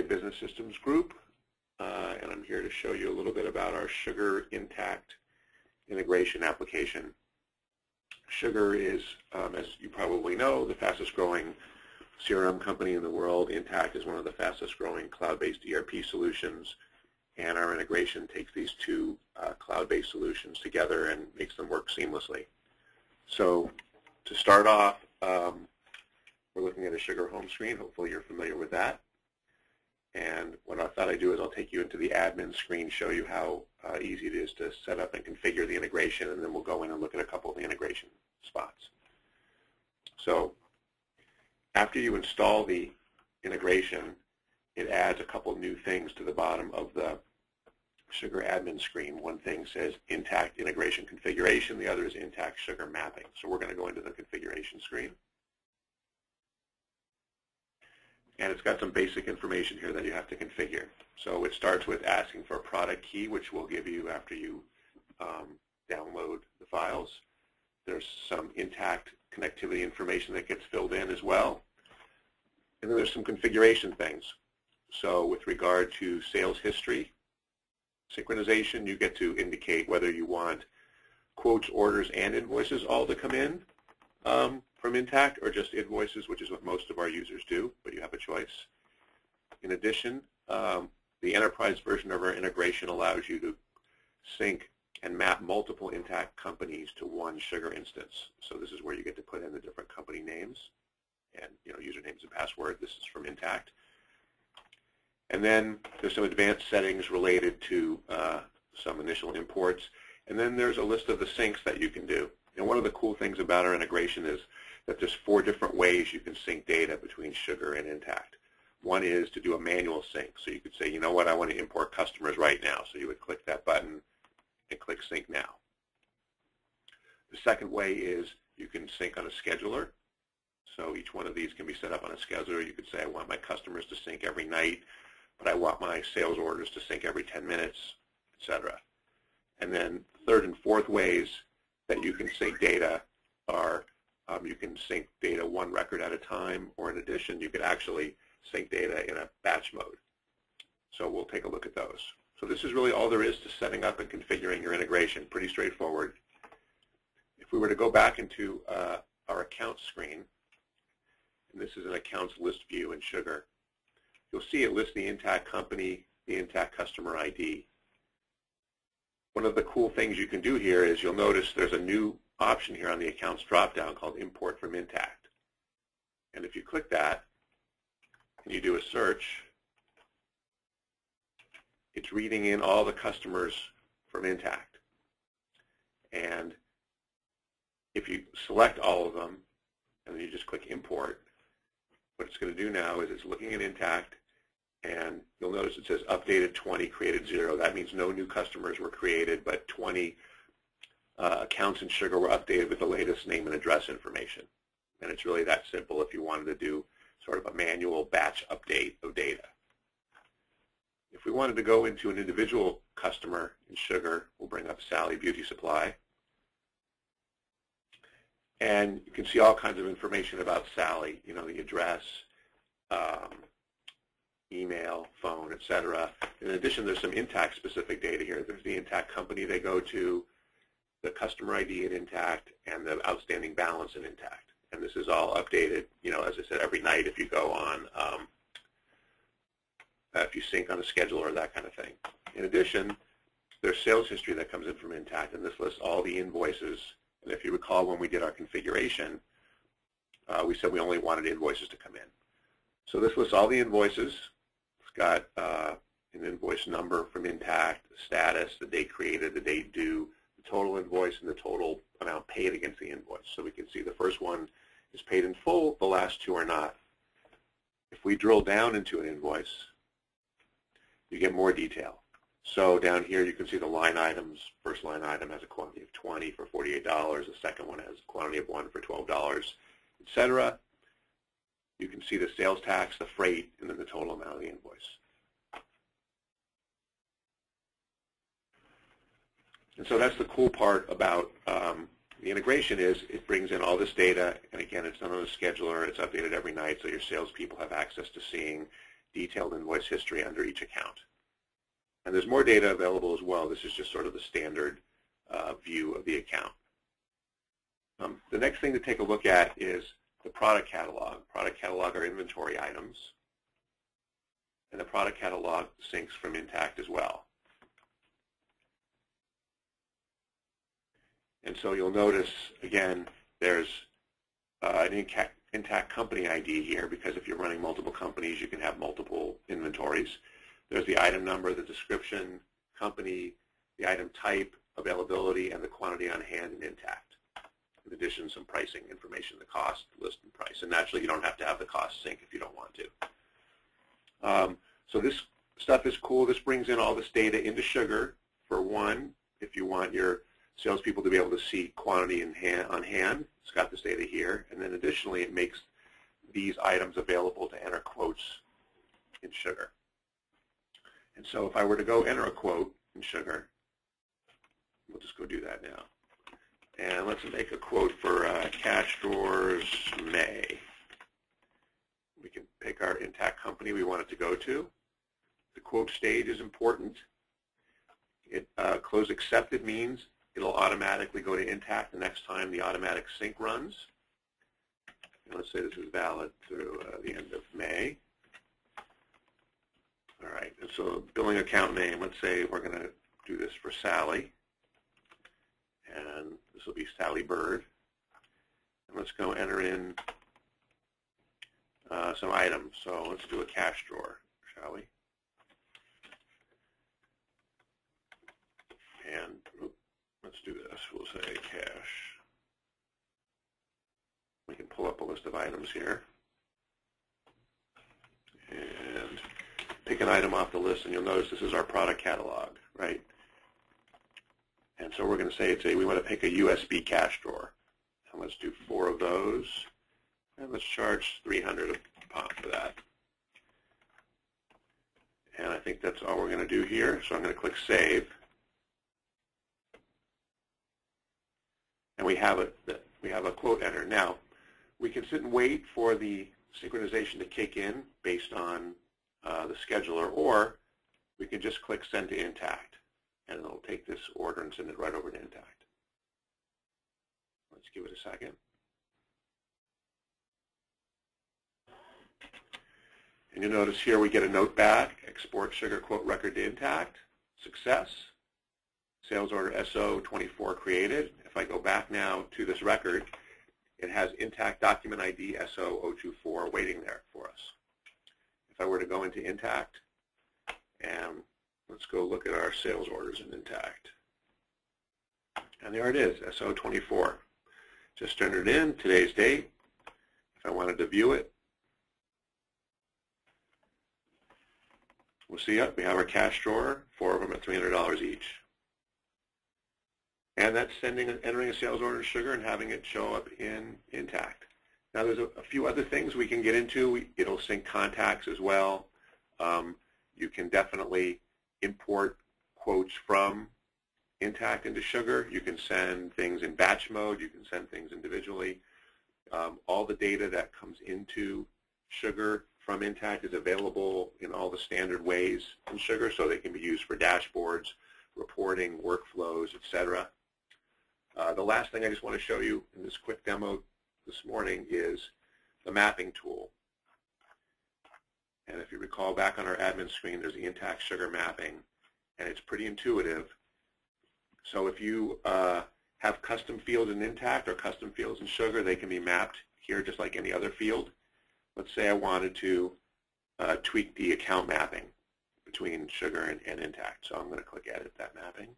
Business Systems Group, uh, and I'm here to show you a little bit about our Sugar Intacct integration application. Sugar is, um, as you probably know, the fastest growing CRM company in the world. Intacct is one of the fastest growing cloud-based ERP solutions, and our integration takes these two uh, cloud-based solutions together and makes them work seamlessly. So to start off, um, we're looking at a Sugar home screen. Hopefully you're familiar with that. And what I thought I'd do is I'll take you into the admin screen, show you how uh, easy it is to set up and configure the integration, and then we'll go in and look at a couple of the integration spots. So after you install the integration, it adds a couple new things to the bottom of the Sugar admin screen. One thing says Intacct integration configuration. The other is Intacct Sugar mapping. So we're going to go into the configuration screen. And it's got some basic information here that you have to configure. So it starts with asking for a product key, which we'll give you after you um, download the files. There's some Intacct connectivity information that gets filled in as well. And then there's some configuration things. So with regard to sales history, synchronization, you get to indicate whether you want quotes, orders, and invoices all to come in um, from Intacct or just invoices, which is what most of our users do, but you have a choice. In addition, um, the enterprise version of our integration allows you to sync and map multiple Intacct companies to one Sugar instance. So this is where you get to put in the different company names and you know usernames and password. This is from Intacct. And then there's some advanced settings related to uh, some initial imports. And then there's a list of the syncs that you can do. And one of the cool things about our integration is that there's four different ways you can sync data between Sugar and Intacct. One is to do a manual sync. So you could say, you know what, I want to import customers right now. So you would click that button and click Sync Now. The second way is you can sync on a scheduler. So each one of these can be set up on a scheduler. You could say, I want my customers to sync every night, but I want my sales orders to sync every 10 minutes, etc. And then third and fourth ways that you can sync data are um, you can sync data one record at a time, or in addition, you could actually sync data in a batch mode. So we'll take a look at those. So this is really all there is to setting up and configuring your integration. Pretty straightforward. If we were to go back into uh, our account screen, and this is an accounts list view in Sugar, you'll see it lists the Intacct company, the Intacct customer ID. One of the cool things you can do here is you'll notice there's a new option here on the accounts dropdown called import from Intacct. And if you click that and you do a search, it's reading in all the customers from Intacct. And if you select all of them and then you just click import, what it's going to do now is it's looking at Intacct and you'll notice it says updated 20, created 0. That means no new customers were created, but 20 uh, accounts in Sugar were updated with the latest name and address information. And it's really that simple if you wanted to do sort of a manual batch update of data. If we wanted to go into an individual customer in Sugar, we'll bring up Sally Beauty Supply. And you can see all kinds of information about Sally, you know, the address, um, email, phone, etc. In addition, there's some Intacct specific data here. There's the Intacct company they go to, the customer ID in Intacct, and the outstanding balance in Intacct. And this is all updated, you know, as I said, every night if you go on, um, if you sync on a schedule or that kind of thing. In addition, there's sales history that comes in from Intacct, and this lists all the invoices. And if you recall when we did our configuration, uh, we said we only wanted invoices to come in. So this lists all the invoices, got uh, an invoice number from Intacct, the status, the date created, the date due, the total invoice, and the total amount paid against the invoice. So we can see the first one is paid in full, the last two are not. If we drill down into an invoice, you get more detail. So down here you can see the line items. First line item has a quantity of 20 for $48. The second one has a quantity of 1 for $12, etc. You can see the sales tax, the freight, and then the total amount of the invoice. And so that's the cool part about um, the integration is it brings in all this data, and again, it's done on a scheduler. It's updated every night, so your salespeople have access to seeing, detailed invoice history under each account. And there's more data available as well. This is just sort of the standard uh, view of the account. Um, the next thing to take a look at is the product catalog. Product catalog are inventory items. And the product catalog syncs from Intacct as well. And so you'll notice, again, there's uh, an Intacct company ID here because if you're running multiple companies, you can have multiple inventories. There's the item number, the description, company, the item type, availability, and the quantity on hand and Intacct. In addition, some pricing information, the cost, list, and price. And naturally, you don't have to have the cost sync if you don't want to. Um, so this stuff is cool. This brings in all this data into Sugar for one, if you want your salespeople to be able to see quantity in hand, on hand. It's got this data here. And then additionally, it makes these items available to enter quotes in Sugar. And so if I were to go enter a quote in Sugar, we'll just go do that now. And let's make a quote for uh, cash drawers May. We can pick our Intacct company we want it to go to. The quote stage is important. It uh, close accepted means it'll automatically go to Intacct the next time the automatic sync runs. And let's say this is valid through uh, the end of May. All right, and so billing account name, let's say we're going to do this for Sally. This will be Sally Bird. And let's go enter in uh, some items. So let's do a cash drawer, shall we? And let's do this. We'll say cash. We can pull up a list of items here. And pick an item off the list, and you'll notice this is our product catalog, right? And so we're going to say it's a, we want to pick a USB cash drawer. And let's do four of those. And let's charge 300 a pop for that. And I think that's all we're going to do here. So I'm going to click Save. And we have a, we have a quote enter. Now, we can sit and wait for the synchronization to kick in based on uh, the scheduler, or we can just click Send to Intacct and it'll take this order and send it right over to Intacct. Let's give it a second. And you'll notice here we get a note back, export sugar quote record to Intacct, success, sales order SO24 created. If I go back now to this record, it has Intacct document ID SO024 waiting there for us. If I were to go into Intacct and Let's go look at our sales orders in Intacct. And there it is, SO24. Just entered in today's date. If I wanted to view it, we'll see it. We have our cash drawer, four of them at $300 each. And that's sending entering a sales order to Sugar and having it show up in Intacct. Now there's a, a few other things we can get into. It'll sync contacts as well. Um, you can definitely import quotes from Intacct into Sugar. You can send things in batch mode. You can send things individually. Um, all the data that comes into Sugar from Intacct is available in all the standard ways in Sugar, so they can be used for dashboards, reporting, workflows, etc. Uh, the last thing I just want to show you in this quick demo this morning is the mapping tool. And if you recall back on our admin screen, there's the Intacct sugar mapping, and it's pretty intuitive. So if you uh, have custom fields in Intacct or custom fields in sugar, they can be mapped here just like any other field. Let's say I wanted to uh, tweak the account mapping between sugar and, and Intacct. So I'm going to click Edit that mapping.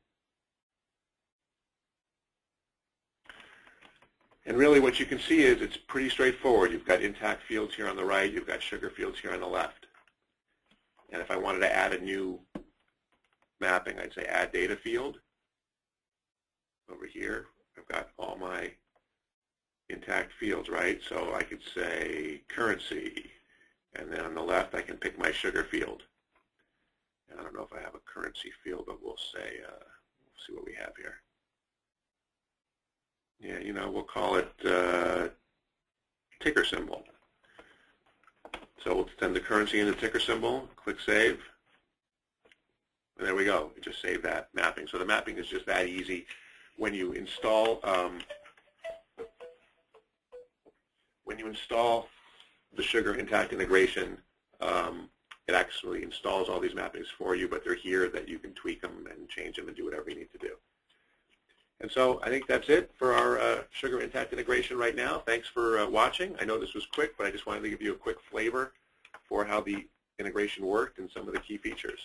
And really what you can see is it's pretty straightforward. You've got Intacct fields here on the right. You've got sugar fields here on the left. And if I wanted to add a new mapping, I'd say Add Data field. Over here, I've got all my Intacct fields, right? So I could say currency. And then on the left, I can pick my sugar field. And I don't know if I have a currency field, but we'll say, uh, we'll see what we have here yeah, you know, we'll call it uh, ticker symbol. So we'll send the currency in the ticker symbol, click Save, and there we go. Just saved that mapping. So the mapping is just that easy. When you install um, when you install the Sugar Intacct integration, um, it actually installs all these mappings for you, but they're here that you can tweak them and change them and do whatever you need to do. And so I think that's it for our uh, Sugar Intacct integration right now. Thanks for uh, watching. I know this was quick, but I just wanted to give you a quick flavor for how the integration worked and some of the key features.